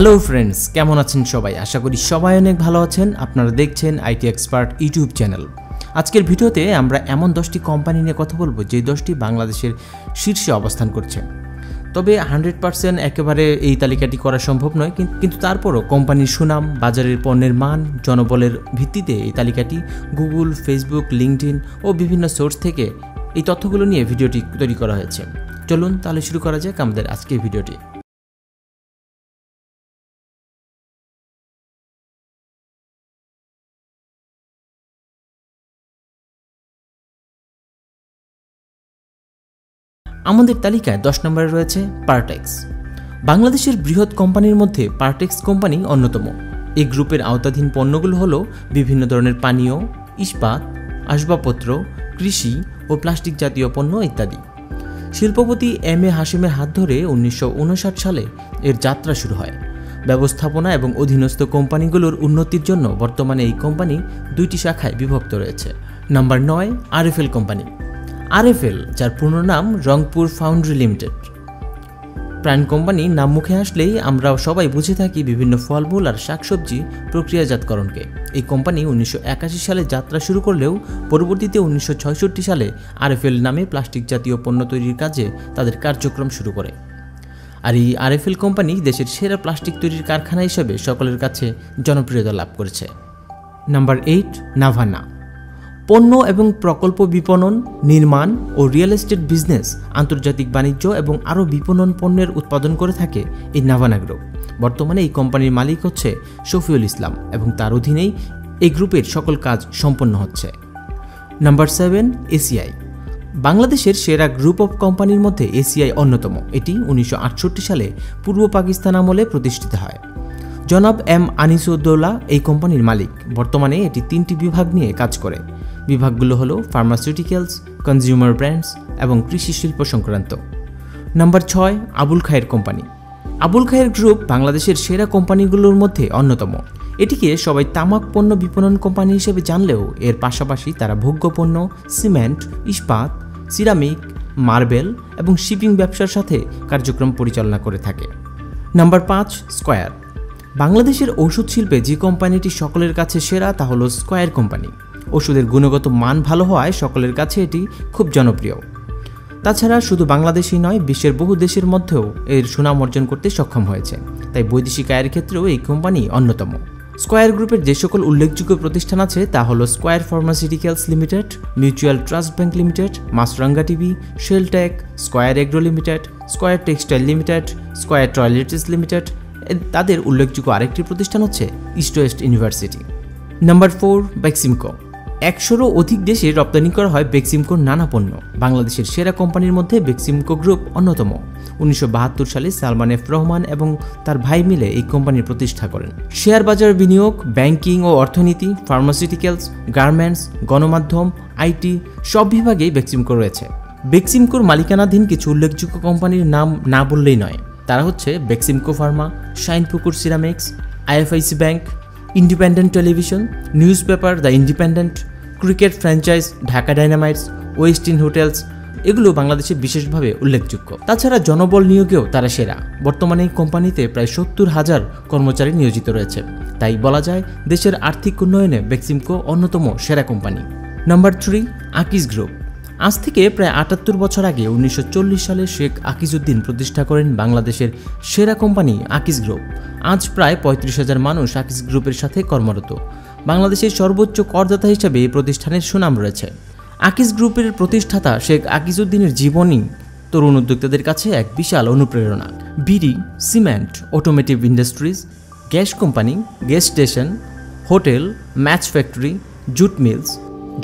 Hello friends কেমন আছেন সবাই? আশা করি সবাই অনেক ভালো আছেন। আপনারা দেখছেন আইটি এক্সপার্ট ইউটিউব চ্যানেল। আজকের ভিডিওতে আমরা এমন দশটি কোম্পানি নিয়ে কথা বলব যে দশটি বাংলাদেশের শীর্ষে অবস্থান করছে। তবে হান্ড্রেড পার্সেন্ট একেবারে এই তালিকাটি করা সম্ভব নয় কিন্তু তারপরও কোম্পানির সুনাম, বাজারের পণ্যের মান, জনবলের ভিত্তিতে এই তালিকাটি গুগল ফেসবুক লিঙ্কডিন ও বিভিন্ন সোর্স থেকে এই তথ্যগুলো নিয়ে ভিডিওটি তৈরি করা হয়েছে। চলুন তাহলে শুরু করা যাক আমাদের আজকের ভিডিওটি। আমাদের তালিকায় দশ নম্বরে রয়েছে পার্টেক্স বাংলাদেশের বৃহৎ কোম্পানির মধ্যে পার্টেক্স কোম্পানি অন্যতম। এই গ্রুপের আওতাধীন পণ্যগুলো হলো বিভিন্ন ধরনের পানীয়, ইস্পাত, আসবাবপত্র, কৃষি ও প্লাস্টিক জাতীয় পণ্য ইত্যাদি। শিল্পপতি এম এ হাসিমের হাত ধরে উনিশশো উনষাট সালে এর যাত্রা শুরু হয়। ব্যবস্থাপনা এবং অধীনস্থ কোম্পানিগুলোর উন্নতির জন্য বর্তমানে এই কোম্পানি দুইটি শাখায় বিভক্ত রয়েছে। নাম্বার নয়, আরএফএল কোম্পানি। আরএফএল, যার পূর্ণ নাম Rangpur foundry limited. Pran company নাম মুখে আসলেই আমরা সবাই বুঝে থাকি বিভিন্ন ফলমূল আর শাকসবজি প্রক্রিয়াজাতকরণকে। এই কোম্পানি উনিশশো একাশি সালে যাত্রা শুরু করলেও পরবর্তীতে উনিশশো সালে আরএফএল নামে প্লাস্টিক জাতীয় পণ্য তৈরির কাজে তাদের কার্যক্রম শুরু করে। আর এই আরএফএল কোম্পানি দেশের সেরা প্লাস্টিক তৈরির কারখানা হিসেবে সকলের কাছে জনপ্রিয়তা লাভ করেছে। Number eight, Navana. পণ্য এবং প্রকল্প বিপণন, নির্মাণ ও রিয়েল এস্টেট বিজনেস, আন্তর্জাতিক বাণিজ্য এবং আরও বিপণন পণ্যের উৎপাদন করে থাকে এই নাভানা গ্রুপ বর্তমানে এই কোম্পানির মালিক হচ্ছে শফিউল ইসলাম এবং তার অধীনেই এই গ্রুপের সকল কাজ সম্পন্ন হচ্ছে। Number seven, ACI. বাংলাদেশের সেরা গ্রুপ অফ কোম্পানির মধ্যে এসিআই অন্যতম। এটি উনিশশো আটষট্টি সালে পূর্ব পাকিস্তান আমলে প্রতিষ্ঠিত হয়। জনাব এম আনিসুদ্দৌলা এই কোম্পানির মালিক। বর্তমানে এটি তিনটি বিভাগ নিয়ে কাজ করে। বিভাগগুলো হলো ফার্মাসিউটিক্যালস কনজিউমার ব্র্যান্ডস এবং কৃষি শিল্প সংক্রান্ত। নাম্বার ছয়, আবুল খায়ের কোম্পানি। আবুল খায়ের গ্রুপ বাংলাদেশের সেরা কোম্পানিগুলোর মধ্যে অন্যতম। এটিকে সবাই তামাক পণ্য বিপণন কোম্পানি হিসেবে জানলেও এর পাশাপাশি তারা ভোগ্যপণ্য সিমেন্ট, ইস্পাত, সিরামিক, মার্বেল এবং শিপিং ব্যবসার সাথে কার্যক্রম পরিচালনা করে থাকে। নাম্বার পাঁচ, স্কয়ার। বাংলাদেশের ঔষধ শিল্পে যে কোম্পানিটি সকলের কাছে সেরা তা হলো স্কয়ার কোম্পানি। ওষুধের গুণগত মান ভালো হওয়ায় সকলের কাছে এটি খুব জনপ্রিয়। তাছাড়া শুধু বাংলাদেশই নয়, বিশ্বের বহু দেশের মধ্যেও এর সুনাম অর্জন করতে সক্ষম হয়েছে। তাই বৈদেশিক আয়ের ক্ষেত্রেও এই কোম্পানি অন্যতম। স্কয়ার গ্রুপের যে সকল উল্লেখযোগ্য প্রতিষ্ঠান আছে তা হলো square pharmaceuticals limited, mutual trust bank limited Maasranga TV Sheltech square agro limited, square textile limited, square toiletries limited. তাদের উল্লেখযোগ্য আরেকটি প্রতিষ্ঠান হচ্ছে east west university. Number four Beximco একশোরও অধিক দেশে রপ্তানি করা হয় বেক্সিমকোর নানা পণ্য। বাংলাদেশের সেরা কোম্পানির মধ্যে বেক্সিমকো গ্রুপ অন্যতম। উনিশশো বাহাত্তর সালে সালমান এফ রহমান এবং তার ভাই মিলে এই কোম্পানির প্রতিষ্ঠা করেন। শেয়ার বাজার বিনিয়োগ, ব্যাংকিং ও অর্থনীতি, ফার্মাসিউটিক্যালস, গার্মেন্টস, গণমাধ্যম আইটি সব বিভাগেই বেক্সিমকো রয়েছে। বেক্সিমকোর মালিকানাধীন কিছু উল্লেখযোগ্য কোম্পানির নাম না বললেই নয়। তারা হচ্ছে Beximco pharma, Shinepukur ceramics, IFIC bank independent television newspaper the independent cricket franchise Dhaka dynamites Westin hotels এগুলো বাংলাদেশে বিশেষভাবে উল্লেখযোগ্য। তাছাড়া জনবল নিয়োগেও তারা সেরা। বর্তমানে এই কোম্পানিতে প্রায় সত্তর হাজার কর্মচারী নিয়োজিত রয়েছে। তাই বলা যায়, দেশের আর্থিক উন্নয়নে বেক্সিমকো অন্যতম সেরা company. Number three Akij group আজ থেকে প্রায় আটাত্তর বছর আগে উনিশশো চল্লিশ সালে শেখ আকিজউদ্দিন প্রতিষ্ঠা করেন বাংলাদেশের সেরা কোম্পানি আকিজ গ্রুপ। আজ প্রায় পঁয়ত্রিশ হাজার মানুষ আকিজ গ্রুপের সাথে কর্মরত। বাংলাদেশের সর্বোচ্চ করদাতা হিসাবে এই প্রতিষ্ঠানের সুনাম রয়েছে। আকিজ গ্রুপের প্রতিষ্ঠাতা শেখ আকিজউদ্দিনের জীবনী তরুণ উদ্যোক্তাদের কাছে এক বিশাল অনুপ্রেরণা। Bidi, cement, automotive industries, gas company, gas station, hotel, match factory, jute mills,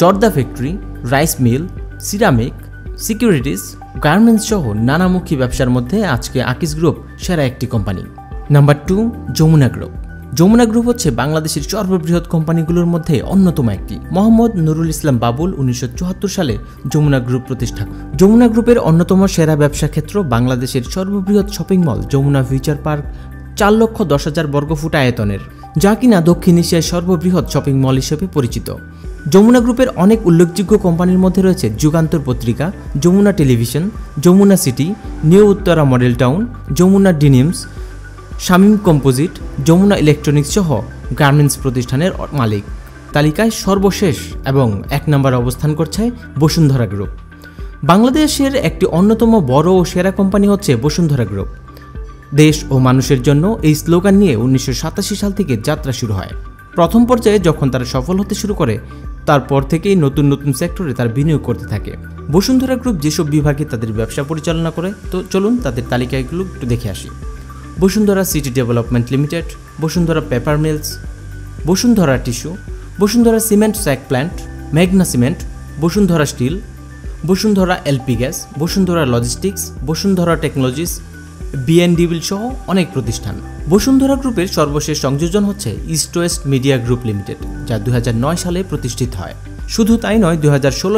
জর্দা factory, rice mill ceramic, securities, garments সহ নানামুখী ব্যবসার মধ্যে আজকে আকিস গ্রুপ সেরা একটি company. Number two, Jamuna group. Jamuna group হচ্ছে বাংলাদেশের সর্ববৃহৎ কোম্পানিগুলোর মধ্যে অন্যতম একটি। মোহাম্মদ নুরুল ইসলাম বাবুল উনিশশো চুয়াত্তর সালে যমুনা গ্রুপ প্রতিষ্ঠা যমুনা গ্রুপের অন্যতম সেরা ব্যবসা ক্ষেত্র বাংলাদেশের সর্ববৃহৎ shopping mall Jamuna future park, চার লক্ষ দশ হাজার বর্গফুট আয়তনের, যা কিনা দক্ষিণ এশিয়ার সর্ববৃহৎ শপিং মল হিসেবে পরিচিত। যমুনা গ্রুপের অনেক উল্লেখযোগ্য কোম্পানির মধ্যে রয়েছে যুগান্তর পত্রিকা, Jamuna television, Jamuna city, new Uttara model town, Jamuna denims, Shamim composite, Jamuna electronics সহ গার্মেন্টস প্রতিষ্ঠানের মালিক। তালিকায় সর্বশেষ এবং এক নম্বর অবস্থান করছে বসুন্ধরা গ্রুপ। বাংলাদেশের একটি অন্যতম বড় ও সেরা কোম্পানি হচ্ছে বসুন্ধরা গ্রুপ। দেশ ও মানুষের জন্য এই স্লোগান নিয়ে উনিশশো সাতাশি সাল থেকে যাত্রা শুরু হয়। প্রথম পর্যায়ে যখন তারা সফল হতে শুরু করে তারপর থেকেই নতুন নতুন সেক্টরে তার বিনিয়োগ করতে থাকে। বসুন্ধরা গ্রুপ যেসব বিভাগে তাদের ব্যবসা পরিচালনা করে, তো চলুন তাদের তালিকাগুলো একটু দেখে আসি। Bashundhara city development limited Bashundhara paper mills Bashundhara tissue Bashundhara cement sack plant মেঘনা cement Bashundhara steel Bashundhara LP gas Bashundhara logistics Bashundhara technologies বিএনডিবিল সহ অনেক প্রতিষ্ঠান। বসুন্ধরা গ্রুপের সর্বশেষ সংযোজন হচ্ছে east west media group limited যা দু হাজার নয় সালে প্রতিষ্ঠিত হয়। শুধু তাই নয় দু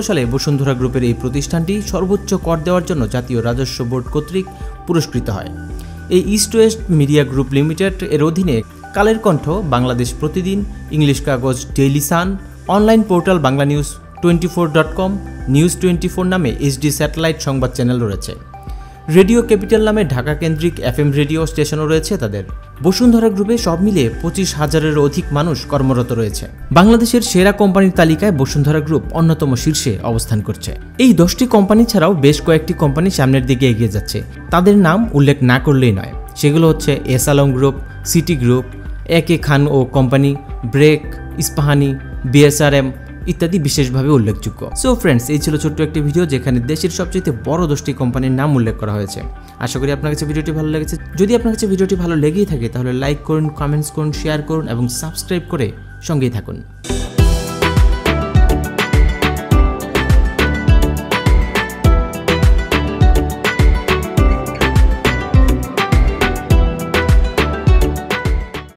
সালে বসুন্ধরা গ্রুপের এই প্রতিষ্ঠানটি সর্বোচ্চ কর দেওয়ার জন্য জাতীয় রাজস্ব বোর্ড কর্তৃক পুরস্কৃত হয়। এই east west media group limited এর অধীনে কালের কণ্ঠ, বাংলাদেশ প্রতিদিন, ইংলিশ কাগজ daily sun online portal Bangla news twenty four dot com, news twenty four নামে এইচডি স্যাটেলাইট সংবাদ চ্যানেল রয়েছে। রেডিও ক্যাপিটাল নামে ঢাকা কেন্দ্রিক এফএম রেডিও স্টেশনও রয়েছে তাদের। বসুন্ধরা গ্রুপে সব মিলিয়ে পঁচিশ হাজারের অধিক মানুষ কর্মরত রয়েছে। বাংলাদেশের সেরা কোম্পানির তালিকায় বসুন্ধরা গ্রুপ অন্যতম শীর্ষে অবস্থান করছে। এই দশটি কোম্পানি ছাড়াও বেশ কয়েকটি কোম্পানি সামনের দিকে এগিয়ে যাচ্ছে। তাদের নাম উল্লেখ না করলেই নয়। সেগুলো হচ্ছে এসালং group, city group AK Khan ও কোম্পানি, ব্রেক, ইস্পাহানি বিএসআরএম ইত্যাদি বিশেষভাবে উল্লেখযোগ্য। সো ফ্রেন্ডস এই ছিল ছোট্ট একটি ভিডিও যেখানে দেশের সবচেয়ে বড় দশটি কোম্পানির নাম উল্লেখ করা হয়েছে। আশা করি আপনার কাছে ভিডিওটি ভালো লেগেছে। যদি আপনার কাছে ভিডিওটি ভালো লেগেই থাকে, তাহলে লাইক করুন কমেন্টস করুন শেয়ার করুন এবং সাবস্ক্রাইব করে সঙ্গেই থাকুন।